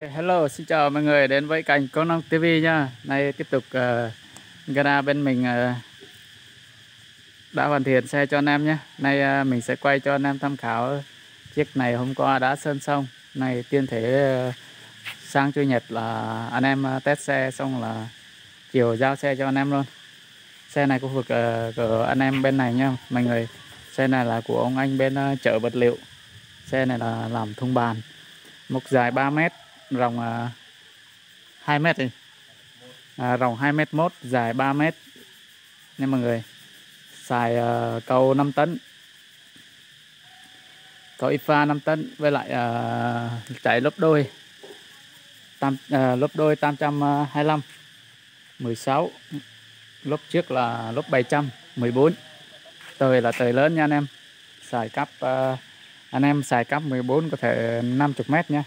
Hello, xin chào mọi người đến với kênh Công Nông TV nha. Nay tiếp tục uh, gara bên mình uh, đã hoàn thiện xe cho anh em nhé. Nay uh, mình sẽ quay cho anh em tham khảo chiếc này hôm qua đã sơn xong. Này tiên thể uh, sang chủ nhật là anh em uh, test xe xong là chiều giao xe cho anh em luôn. Xe này khu vực uh, của anh em bên này nha mọi người. Xe này là của ông anh bên uh, chợ vật liệu. Xe này là làm thùng bàn. Mục dài 3 mét rộng à, 2 mét đi. À, rộng 2 mét mốt dài 3 mét. Nha mọi người xài à, câu 5 tấn. Câu IFA 5 tấn với lại à, chạy lốp đôi. Tam, à, lốp đôi 825 16 à, lốp trước là lốp 700 14 tời là tời lớn nha anh em. Xài cắp à, anh em xài cắp 14 có thể 50 mét nha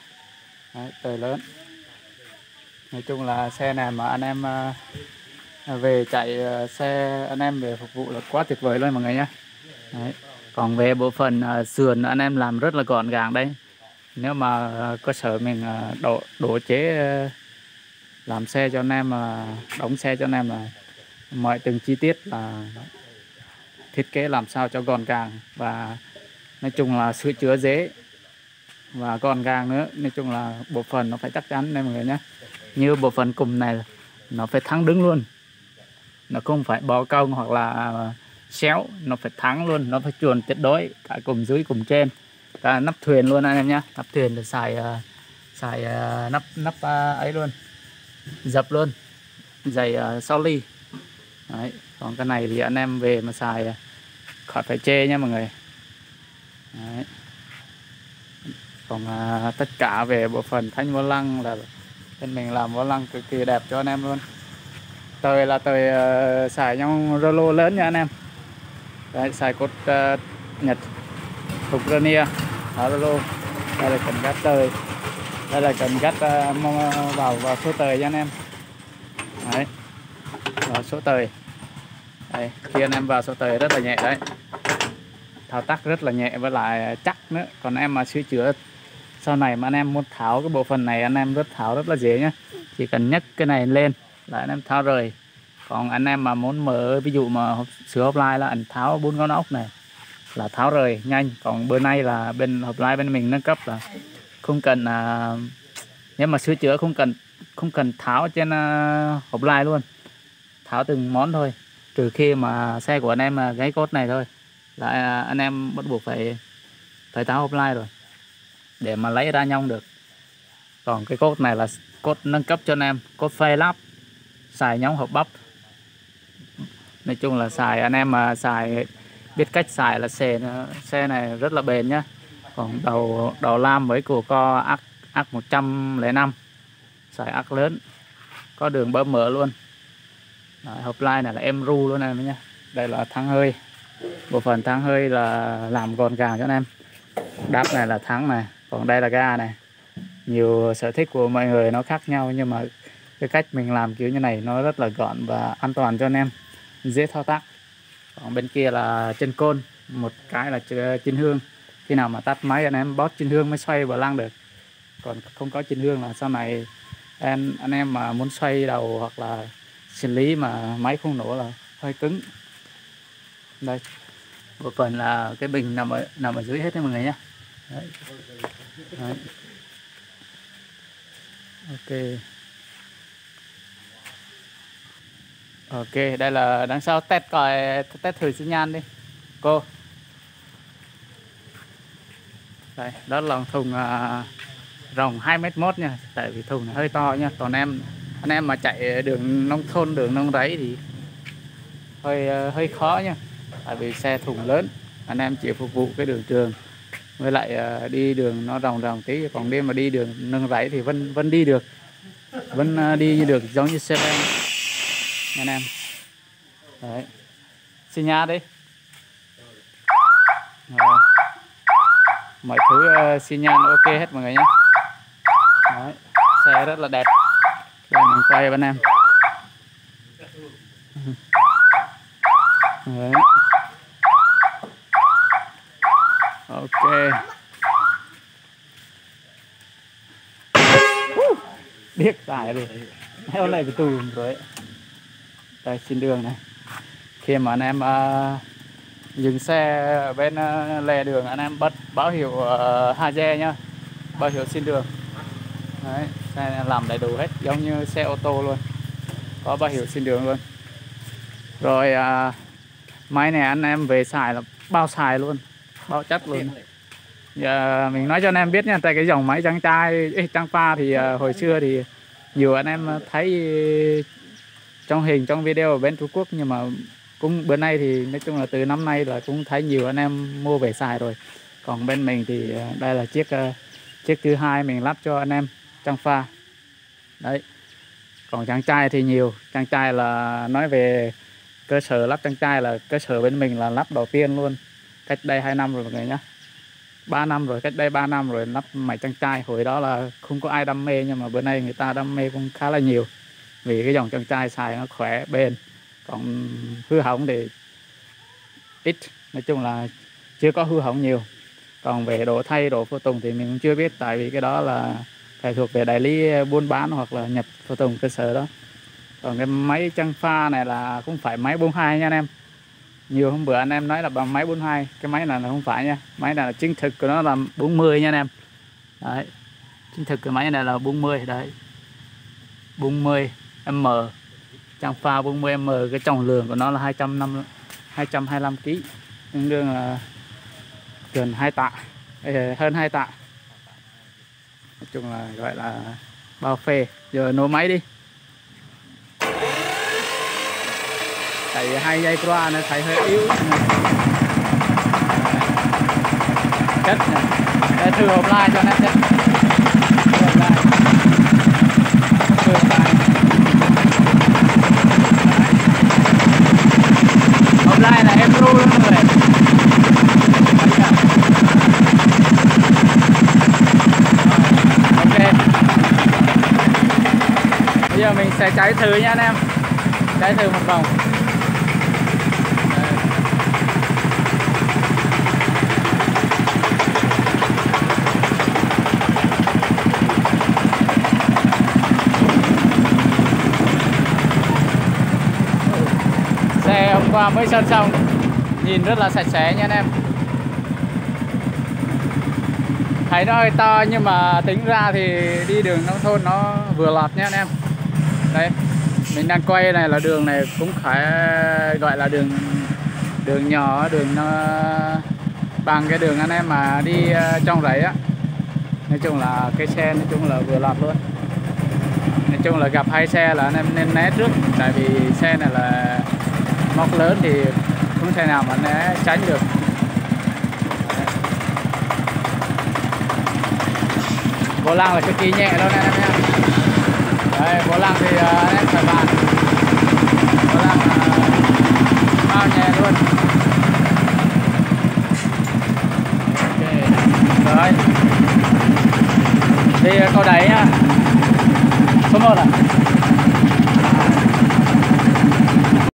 Đấy, trời lớn. Nói chung là xe này mà anh em ờ, về chạy ờ, xe anh em về phục vụ là quá tuyệt vời luôn mọi người nhé đấy. còn về bộ phận ờ, sườn anh em làm rất là gọn gàng đây. Nếu mà cơ sở mình đổ, độ chế làm xe cho anh em đóng xe cho anh em là mọi từng chi tiết là thiết kế làm sao cho gọn gàng và nói chung là sửa chữa dễ và còn gàng nữa, nói chung là bộ phận nó phải chắc chắn đây mọi người nhé. Như bộ phận cùng này nó phải thẳng đứng luôn. Nó không phải bó công hoặc là à, xéo, nó phải thẳng luôn, nó phải chuồn tuyệt đối cả cùng dưới cùng trên. Cả nắp thuyền luôn anh em nhé. Nắp thuyền là xài à, xài à, nắp nắp ấy luôn. Dập luôn. Dày sau ly Đấy. còn cái này thì anh em về mà xài khỏi phải chê nha mọi người. Đấy còn à, tất cả về bộ phận thanh vô lăng là bên mình làm vô lăng cực kỳ đẹp cho anh em luôn. Tời là tời uh, xài trong rolo lớn nha anh em. Đấy, xài cốt uh, ờ, nhật thục rania ở rolo. Đây là cần gắt tời. Đây là cần gắt uh, vào vào số tời nha anh em. Đấy. Vào số tời. Đây khi anh em vào số tời rất là nhẹ đấy. Thao tác rất là nhẹ với lại chắc nữa. Còn em mà sửa chữa sau này mà anh em muốn tháo cái bộ phận này anh em rất tháo rất là dễ nhé chỉ cần nhấc cái này lên là anh em tháo rời. Còn anh em mà muốn mở ví dụ mà sửa hộp lai là anh tháo bốn con ốc này là tháo rời nhanh. Còn bữa nay là bên hộp lai bên mình nâng cấp là không cần à, nếu mà sửa chữa không cần không cần tháo trên à, hộp lai luôn. Tháo từng món thôi. Trừ khi mà xe của anh em là gáy cốt này thôi là à, anh em bắt buộc phải phải tháo hộp lai rồi để mà lấy ra nhông được. Còn cái cốt này là cốt nâng cấp cho anh em cốt phê lắp xài nhóm hộp bắp. Nói chung là xài anh em mà xài biết cách xài là xe xe này rất là bền nhá. Còn đầu đầu lam với cổ co ác ác 105 xài ác lớn có đường bơm mở luôn. Đấy, hộp line này là em ru luôn em nhá. đây là thắng hơi bộ phận thắng hơi là làm gọn gàng cho anh em. Đáp này là thắng này còn đây là ga này. Nhiều sở thích của mọi người nó khác nhau, nhưng mà cái cách mình làm kiểu như này nó rất là gọn và an toàn cho anh em. Dễ thao tác. Còn bên kia là chân côn, một cái là chân hương. Khi nào mà tắt máy anh em bóp chân hương mới xoay vào lăng được. Còn không có chân hương là sau này anh anh em mà muốn xoay đầu hoặc là xử lý mà máy không nổ là hơi cứng. Đây. Một phần là cái bình nằm ở nằm ở dưới hết đấy mọi người nhé Đấy. Đấy. ok. Ok đây là đằng sau test coi test thử sinh nhan đi. Cô. Đây đó là thùng à, rộng 2 mét mốt nha. Tại vì thùng này hơi to nha. Còn em anh em mà chạy đường nông thôn đường nông rẫy thì hơi à, hơi khó nha. Tại vì xe thùng lớn anh em chỉ phục vụ cái đường trường với lại ờ, đi đường nó ròng ròng tí, còn đêm mà đi đường nâng rẫy thì vẫn vẫn đi được. Vẫn ờ, đi được, giống như xe ben anh em đấy. Xin nhá đi rồi. mọi thứ ờ, xin xi nhan ok hết mọi người nhé đấy. xe rất là đẹp. Đây, mình quay bên em. Đấy. Ok. Điếc tải rồi. Heo này bị tùm rồi. Đây xin đường này. Khi mà anh em uh, dừng xe ở bên uh, lề đường anh em bật báo hiệu à, uh, Haze nhá. Báo hiệu xin đường. Đấy xe làm đầy đủ hết giống như xe ô tô luôn. Có báo hiệu xin đường luôn. Rồi uh, máy này anh em về xài là bao xài luôn. Bao chất luôn giờ mình nói cho anh em biết nha tại cái dòng máy trắng chai trắng pha thì uh, hồi xưa thì nhiều anh em thấy trong hình trong video ở bên Trung Quốc nhưng mà cũng bữa nay thì nói chung là từ năm nay là cũng thấy nhiều anh em mua về xài rồi. Còn bên mình thì à, đây là chiếc à, chiếc thứ hai mình lắp cho anh em trắng pha. Đấy. Còn trắng chai thì nhiều trắng chai là nói về cơ sở lắp trắng chai là cơ sở bên mình là lắp đầu tiên luôn cách đây 2 năm rồi mọi người nhé 3 năm rồi, cách đây 3 năm rồi, lắp máy trang chai. Hồi đó là không có ai đam mê, nhưng mà bữa nay người ta đam mê cũng khá là nhiều. Vì cái dòng trang chai xài nó khỏe bền, còn hư hỏng thì ít. Nói chung là chưa có hư hỏng nhiều. Còn về độ thay, độ phụ tùng thì mình cũng chưa biết, tại vì cái đó là phải thuộc về đại lý buôn bán hoặc là nhập phụ tùng cơ sở đó. Còn cái máy chăn pha này là cũng phải máy 42 nha anh em nhiều hôm bữa anh em nói là bằng máy 42 cái máy này là không phải nha. Máy này là chính thực của nó là 40 nha anh em. Đấy. Chính thực cái máy này là 40 đấy. 40 m. Trang pha 40 m, cái trọng lượng của nó là 205 225 kg tương đương là gần 2 tạ hơn 2 tạ. Nói chung là gọi là bao phê. Giờ nổ máy đi. Thấy hai dây qua nó thấy hơi yếu. Chất này để thử hộp lai cho nó chất hộp thử hộp hộp là em ru luôn mọi người ok. Bây giờ mình sẽ cháy thử nha anh em. Cháy thử một vòng xe hôm qua mới sơn xong, nhìn rất là sạch sẽ nha anh em. Thấy nó hơi to nhưng mà tính ra thì đi đường nông thôn nó vừa lọt nha anh em. Đây, mình đang quay này là đường này cũng phải gọi là đường đường nhỏ, đường nó bằng cái đường anh em mà đi ờ, trong rẫy á. Nói chung là cái xe nói chung là vừa lọt luôn. Nói chung là gặp hai xe là anh em nên né trước, tại vì xe này là móc lớn thì không thể nào mà né tránh được. Vô lăng là cực kỳ nhẹ luôn anh em nhé đây vô lăng thì uh, anh em phải bàn.